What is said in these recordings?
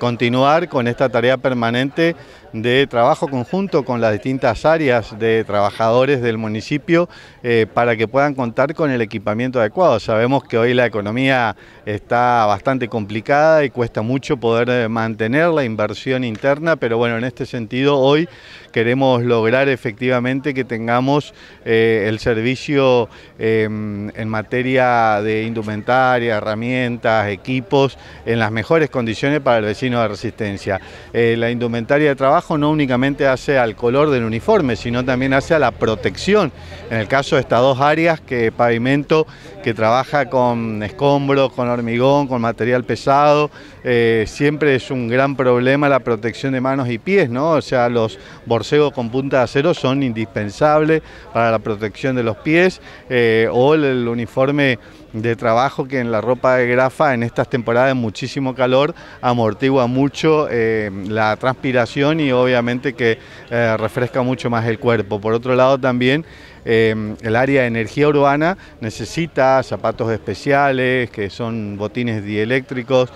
continuar con esta tarea permanente de trabajo conjunto con las distintas áreas de trabajadores del municipio eh, para que puedan contar con el equipamiento adecuado. Sabemos que hoy la economía está bastante complicada y cuesta mucho poder eh, mantener la inversión interna, pero bueno, en este sentido hoy queremos lograr efectivamente que tengamos eh, el servicio em, en materia de indumentaria, herramientas, equipos, en las mejores condiciones para el vecino de resistencia. la indumentaria de trabajo no únicamente hace al color del uniforme, sino también hace a la protección. En el caso de estas dos áreas, que pavimento que trabaja con escombros, con hormigón, con material pesado, eh, siempre es un gran problema la protección de manos y pies, ¿no? O sea, los borcegos con punta de acero son indispensables para la protección de los pies eh, o el uniforme de trabajo que en la ropa de grafa en estas temporadas de muchísimo calor amortigua mucho eh, la transpiración y obviamente que eh, refresca mucho más el cuerpo. Por otro lado también eh, el área de energía urbana necesita zapatos especiales, que son botines dieléctricos,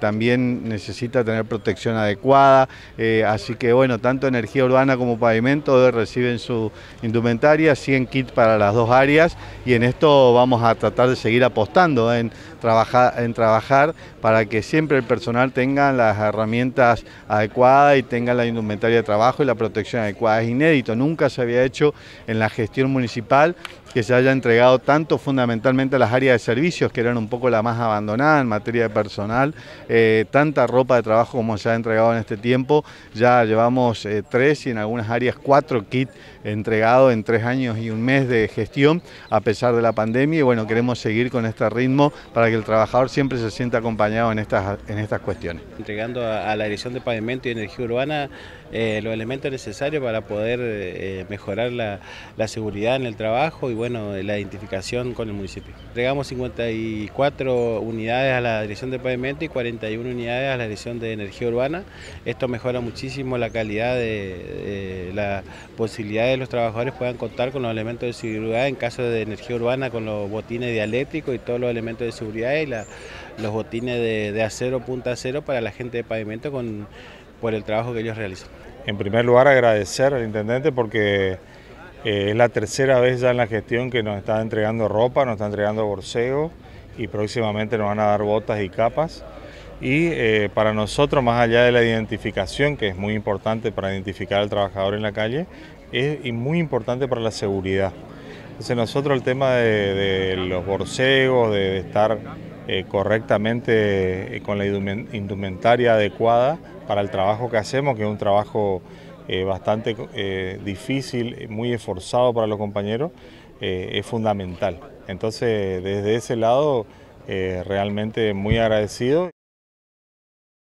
también necesita tener protección adecuada, así que bueno, tanto energía urbana como pavimento reciben su indumentaria, 100 kits para las dos áreas y en esto vamos a tratar de seguir apostando en trabajar, en trabajar para que siempre el personal tenga las herramientas adecuadas y tenga la indumentaria de trabajo y la protección adecuada. Es inédito, nunca se había hecho en la gestión municipal que se haya entregado tanto fundamentalmente a las áreas de servicios, que eran un poco la más abandonada en materia de personal, eh, tanta ropa de trabajo como se ha entregado en este tiempo, ya llevamos eh, tres y en algunas áreas cuatro kits entregados en tres años y un mes de gestión a pesar de la pandemia. Y bueno, queremos seguir con este ritmo para que el trabajador siempre se sienta acompañado en estas, en estas cuestiones. Entregando a, la Dirección de Pavimento y Energía Urbana eh, los elementos necesarios para poder mejorar la, la seguridad en el trabajo y bueno, la identificación con el municipio. Entregamos 54 unidades a la Dirección de Pavimento y 41 unidades a la Dirección de Energía Urbana. Esto mejora muchísimo la calidad de, la posibilidad de los trabajadores puedan contar con los elementos de seguridad en caso de energía urbana con los botines dialéctricos y todos los elementos de seguridad y los botines de, acero punta acero para la gente de pavimento con, por el trabajo que ellos realizan. En primer lugar agradecer al intendente porque eh, es la tercera vez ya en la gestión que nos está entregando ropa, nos está entregando borseo y próximamente nos van a dar botas y capas. Y eh, para nosotros, más allá de la identificación, que es muy importante para identificar al trabajador en la calle, es muy importante para la seguridad. Entonces nosotros el tema de, los borseos, de, estar eh, correctamente con la indumentaria adecuada para el trabajo que hacemos, que es un trabajo eh, bastante eh, difícil, muy esforzado para los compañeros, eh, es fundamental. Entonces, desde ese lado, realmente muy agradecido.